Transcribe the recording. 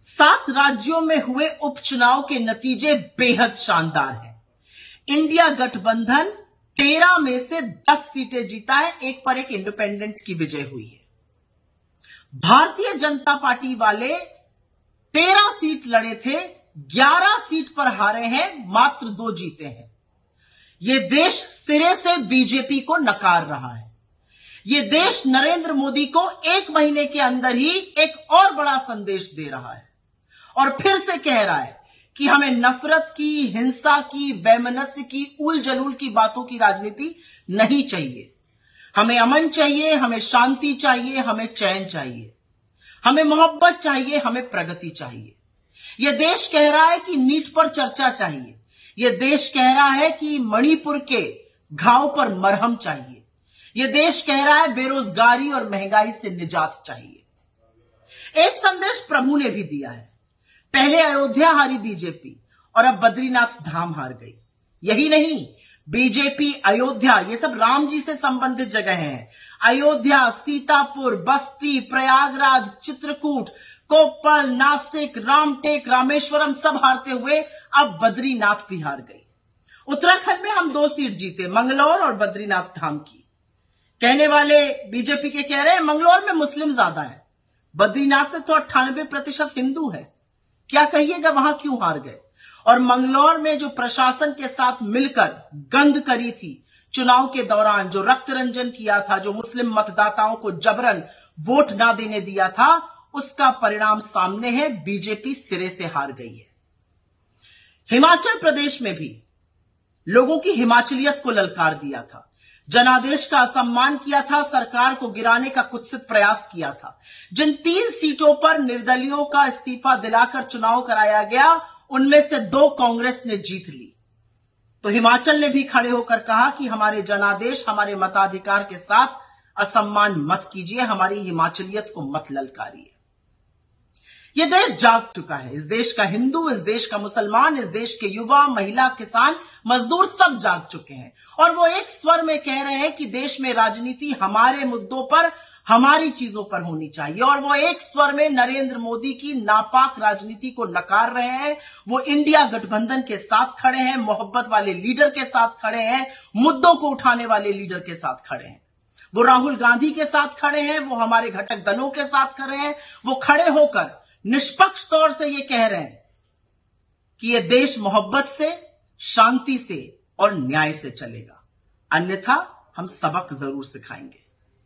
सात राज्यों में हुए उपचुनाव के नतीजे बेहद शानदार हैं। इंडिया गठबंधन तेरह में से दस सीटें जीता है, एक पर एक इंडिपेंडेंट की विजय हुई है। भारतीय जनता पार्टी वाले तेरह सीट लड़े थे, ग्यारह सीट पर हारे हैं, मात्र दो जीते हैं। यह देश सिरे से बीजेपी को नकार रहा है। यह देश नरेंद्र मोदी को एक महीने के अंदर ही एक और बड़ा संदेश दे रहा है। और फिर से कह रहा है कि हमें नफरत की, हिंसा की, वैमनस्य की उल जलूल की बातों की राजनीति नहीं चाहिए। हमें अमन चाहिए, हमें शांति चाहिए, हमें चैन चाहिए। हमें मोहब्बत चाहिए, हमें प्रगति चाहिए। यह देश कह रहा है कि नीट पर चर्चा चाहिए। यह देश कह रहा है कि मणिपुर के घाव पर मरहम चाहिए। यह देश कह रहा है, बेरोजगारी और महँगाई से निजात चाहिए। एक संदेश प्रभु ने भी दिया है। पहले अयोध्या हारी बीजेपी और अब बद्रीनाथ धाम हार गई। यही नहीं बीजेपी अयोध्या, ये सब राम जी से संबंधित जगह हैं। अयोध्या, सीतापुर, बस्ती, प्रयागराज, चित्रकूट, कोप्पल, नासिक, रामटेक, रामेश्वरम सब हारते हुए अब बद्रीनाथ भी हार गई। उत्तराखंड में हम दो सीट जीते, मंगलौर और बद्रीनाथ धाम की। कहने वाले बीजेपी के कह रहे हैं, मंगलौर में मुस्लिम ज़्यादा है। बद्रीनाथ में तो अट्ठानबे प्रतिशत हिंदू है। क्या कहिएगा, वहाँ क्यों हार गए? और मंगलौर में जो प्रशासन के साथ मिलकर गंद करी थी, चुनाव के दौरान जो रक्त रंजन किया था, जो मुस्लिम मतदाताओं को जबरन वोट ना देने दिया था, उसका परिणाम सामने है, बीजेपी सिरे से हार गई है। हिमाचल प्रदेश में भी लोगों की हिमाचलियत को ललकार दिया था। जनादेश का असम्मान किया था, सरकार को गिराने का कुत्सित प्रयास किया था। जिन तीन सीटों पर निर्दलियों का इस्तीफा दिलाकर चुनाव कराया गया, उनमें से दो कांग्रेस ने जीत ली। तो हिमाचल ने भी खड़े होकर कहा कि हमारे जनादेश, हमारे मताधिकार के साथ असम्मान मत कीजिए, हमारी हिमाचलियत को मत ललकारिए। ये देश जाग चुका है। इस देश का हिंदू, इस देश का मुसलमान, इस देश के युवा, महिला, किसान, मजदूर सब जाग चुके हैं। और वो एक स्वर में कह रहे हैं कि देश में राजनीति हमारे मुद्दों पर, हमारी चीज़ों पर होनी चाहिए। और वो एक स्वर में नरेंद्र मोदी की नापाक राजनीति को नकार रहे हैं। वो इंडिया गठबंधन के साथ खड़े हैं, मोहब्बत वाले लीडर के साथ खड़े हैं, मुद्दों को उठाने वाले लीडर के साथ खड़े हैं। वो राहुल गांधी के साथ खड़े हैं, वो हमारे घटक दलों के साथ खड़े हैं। वो खड़े होकर निष्पक्ष तौर से ये कह रहे हैं कि यह देश मोहब्बत से, शांति से और न्याय से चलेगा। अन्यथा हम सबक ज़रूर सिखाएँगे।